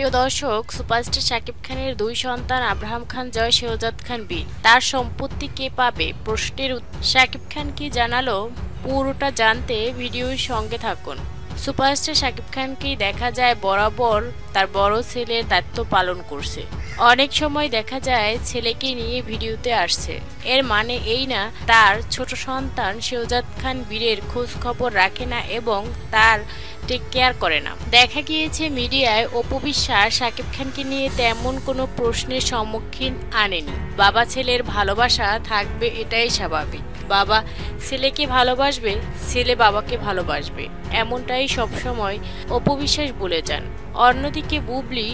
প্রিয় দর্শক, সুপারস্টার শাকিব খানের দুই সন্তান আব্রাহাম খান, জয় শেহজাদ খান বীর। তার সম্পত্তি কে পাবে? প্রশ্নের শাকিব খান কি জানালো? পুরোটা জানতে ভিডিওর সঙ্গে থাকুন। সুপারস্টার শাকিব খানকেই দেখা যায় বরাবর তার বড় ছেলে দায়িত্ব পালন করছে। অনেক সময় দেখা যায় ছেলেকে নিয়ে ভিডিওতে আসছে। এর মানে এই না, তার ছোট সন্তান শেহজাদ খান বীরের খোঁজ খবর রাখে না এবং তার টেক কেয়ার করে না। দেখা গিয়েছে মিডিয়ায় অপবিশ্বাস শাকিব খানকে নিয়ে তেমন কোনো প্রশ্নের সম্মুখীন আনেনি। বাবা ছেলের ভালোবাসা থাকবে এটাই স্বাভাবিক। বাবা ছেলেকে ভালোবাসবে, ছেলে বাবাকে ভালোবাসবে, এমনটাই সবসময় অপবিশ্বাস বলে যান। অন্যদিকে বুবলি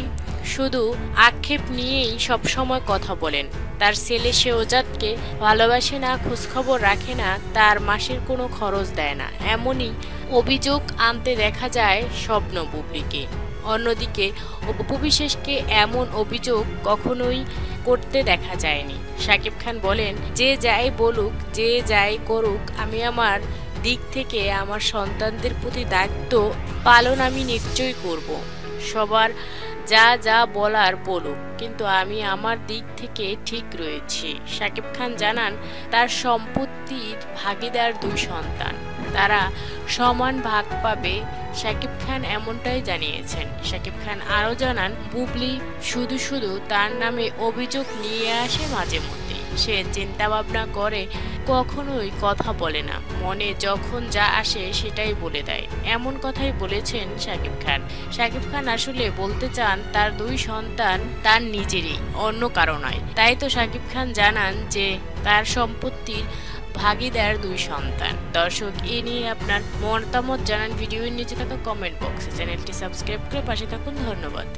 শুধু আক্ষেপ নিয়েই সবসময় কথা বলেন। তার ছেলে শেওজাতকে ভালোবাসে না, খোঁজখবর রাখে না, তার মাসের কোনো খরচ দেয় না। এমনই অভিযোগ আনতে দেখা যায় স্বপ্ন বুবলিকে। অন্যদিকে উপবিশেষকে এমন অভিযোগ কখনোই করতে দেখা যায়নি। শাকিব খান বলেন, যে যাই বলুক, যে যাই করুক, আমি আমার দিক থেকে আমার সন্তানদের প্রতি দায়িত্ব পালন আমি নিশ্চয়ই করব। সবার যা যা বলার বলুক, কিন্তু আমি আমার দিক থেকে ঠিক রয়েছি। সাকিব খান জানান, তার সম্পত্তির ভাগিদার দুই সন্তান। তারা সমান ভাগ পাবে শাকিব খান এমনটাই জানিয়েছেন। শাকিব খান আরও জানান, বুবলি শুধু শুধু তার নামে অভিযোগ নিয়ে আসে মাঝে মধ্যে সে চিন্তা ভাবনা করে, কখনোই কথা বলে না। মনে যখন যা আসে সেটাই বলে দেয়। এমন কথাই বলেছেন শাকিব খান। শাকিব খান আসলে বলতে চান, তার দুই সন্তান তার নিজেরই, অন্য কারও নয়। তাই তো শাকিব খান জানান যে, তার সম্পত্তির ভাগিদার দুই সন্তান। দর্শক, এ নিয়ে আপনার মতামত জানান ভিডিওর নিচে থাকা কমেন্ট বক্সে চ্যানেলটি সাবস্ক্রাইব করে পাশে থাকুন। ধন্যবাদ।